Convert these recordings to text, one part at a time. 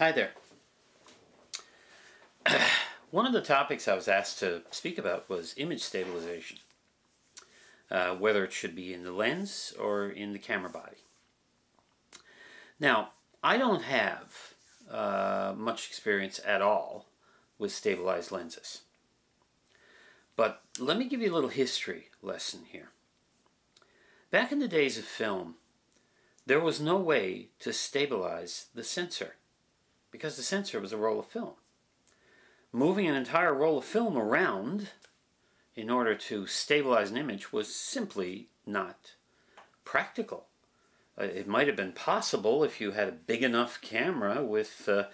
Hi there. One of the topics I was asked to speak about was image stabilization, uh, whether it should be in the lens or in the camera body. Now, I don't have uh, much experience at all with stabilized lenses. But let me give you a little history lesson here. Back in the days of film, there was no way to stabilize the sensor because the sensor was a roll of film. Moving an entire roll of film around in order to stabilize an image was simply not practical. Uh, it might have been possible if you had a big enough camera with a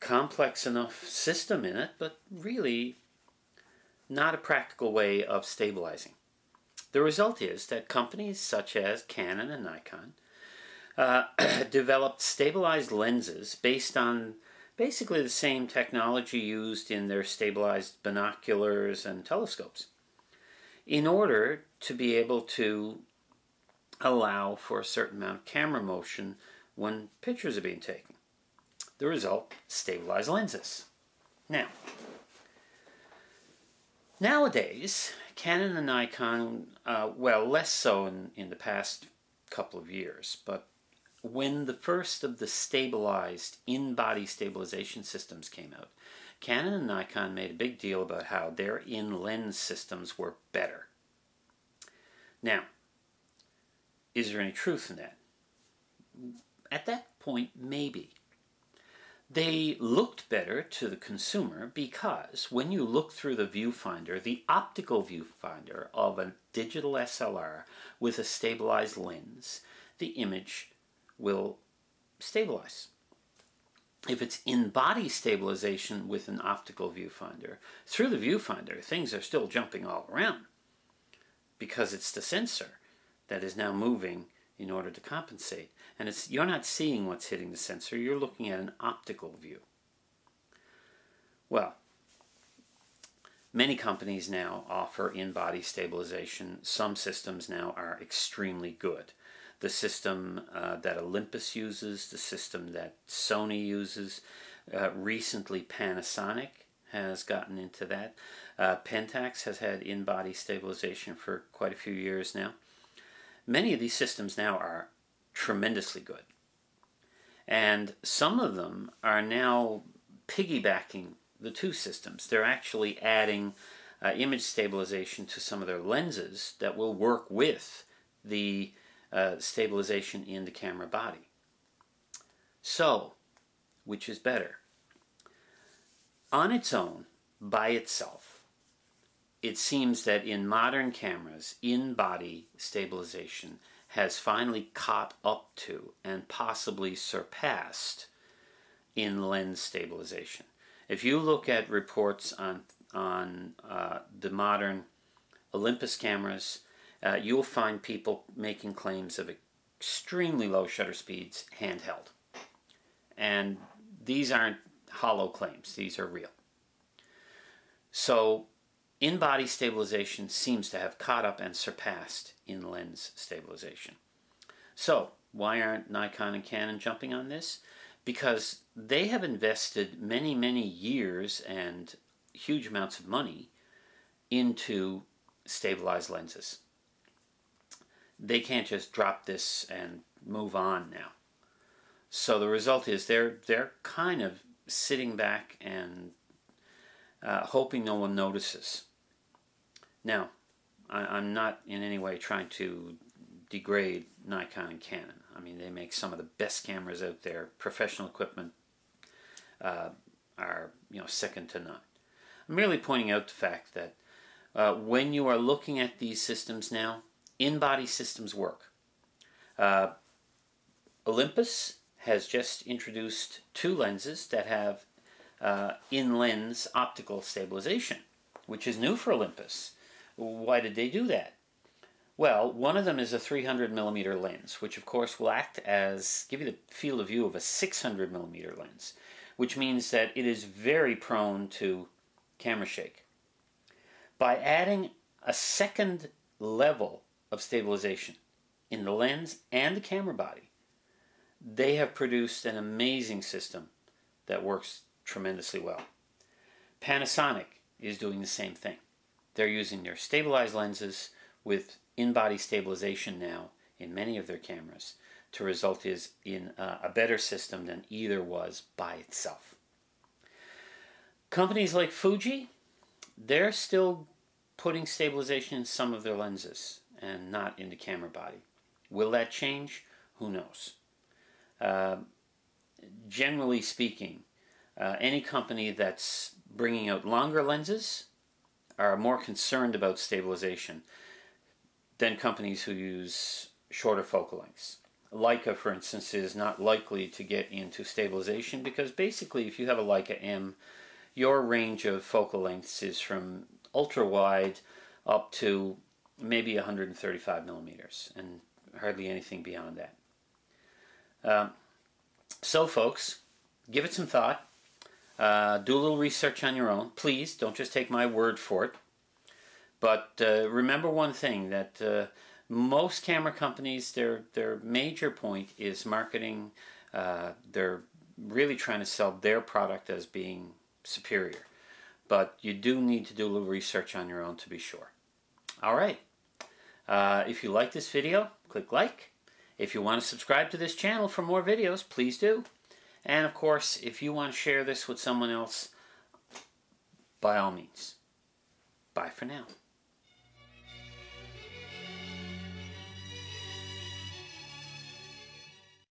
complex enough system in it, but really not a practical way of stabilizing. The result is that companies such as Canon and Nikon uh, developed stabilized lenses based on basically the same technology used in their stabilized binoculars and telescopes in order to be able to allow for a certain amount of camera motion when pictures are being taken. The result, stabilized lenses. Now, nowadays, Canon and Nikon, uh, well, less so in, in the past couple of years, but when the first of the stabilized in-body stabilization systems came out, Canon and Nikon made a big deal about how their in-lens systems were better. Now, is there any truth in that? At that point, maybe. They looked better to the consumer because when you look through the viewfinder, the optical viewfinder of a digital SLR with a stabilized lens, the image will stabilize. If it's in-body stabilization with an optical viewfinder, through the viewfinder things are still jumping all around because it's the sensor that is now moving in order to compensate. And it's you're not seeing what's hitting the sensor, you're looking at an optical view. Well, many companies now offer in-body stabilization. Some systems now are extremely good the system uh, that Olympus uses, the system that Sony uses. Uh, recently, Panasonic has gotten into that. Uh, Pentax has had in-body stabilization for quite a few years now. Many of these systems now are tremendously good. And some of them are now piggybacking the two systems. They're actually adding uh, image stabilization to some of their lenses that will work with the uh, stabilization in the camera body. So, which is better? On its own, by itself, it seems that in modern cameras, in-body stabilization has finally caught up to and possibly surpassed in-lens stabilization. If you look at reports on, on uh, the modern Olympus cameras, uh, you'll find people making claims of extremely low shutter speeds handheld. And these aren't hollow claims, these are real. So, in body stabilization seems to have caught up and surpassed in lens stabilization. So, why aren't Nikon and Canon jumping on this? Because they have invested many, many years and huge amounts of money into stabilized lenses they can't just drop this and move on now. So the result is they're they're kind of sitting back and uh, hoping no one notices. Now, I, am not in any way trying to degrade Nikon and Canon. I mean, they make some of the best cameras out there. Professional equipment uh, are you know second to none. I'm merely pointing out the fact that uh, when you are looking at these systems now, in-body systems work. Uh, Olympus has just introduced two lenses that have uh, in-lens optical stabilization, which is new for Olympus. Why did they do that? Well, one of them is a 300 millimeter lens, which of course will act as, give you the field of view of a 600 millimeter lens, which means that it is very prone to camera shake. By adding a second level of stabilization in the lens and the camera body. They have produced an amazing system that works tremendously well. Panasonic is doing the same thing. They're using their stabilized lenses with in-body stabilization now in many of their cameras to result is in uh, a better system than either was by itself. Companies like Fuji, they're still putting stabilization in some of their lenses and not in the camera body. Will that change? Who knows? Uh, generally speaking, uh, any company that's bringing out longer lenses are more concerned about stabilization than companies who use shorter focal lengths. Leica, for instance, is not likely to get into stabilization because basically, if you have a Leica M, your range of focal lengths is from ultra wide up to maybe 135 millimeters and hardly anything beyond that. Um, so, folks, give it some thought. Uh, do a little research on your own. Please don't just take my word for it. But uh, remember one thing that uh, most camera companies, their their major point is marketing. Uh, they're really trying to sell their product as being superior. But you do need to do a little research on your own to be sure. All right. Uh, if you like this video, click like. If you want to subscribe to this channel for more videos, please do. And of course, if you want to share this with someone else, by all means. Bye for now.